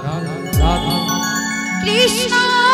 Radha, Krishna.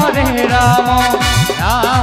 हरे राम राम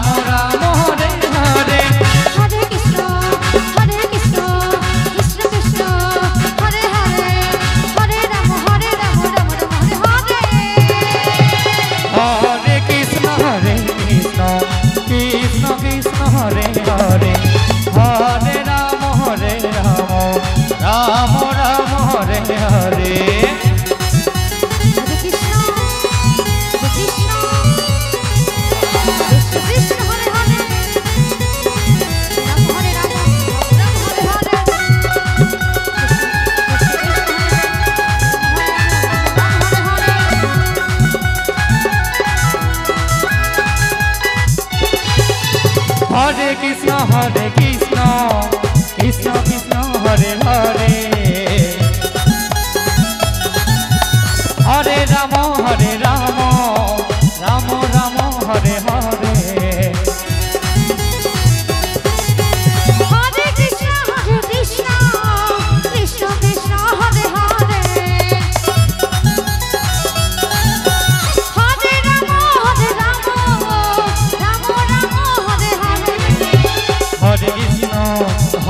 हरे की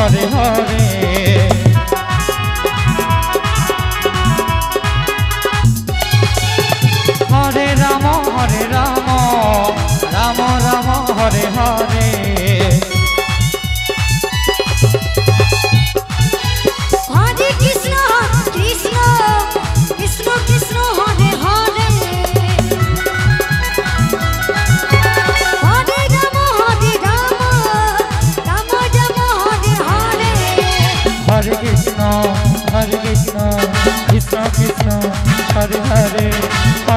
हरे हरे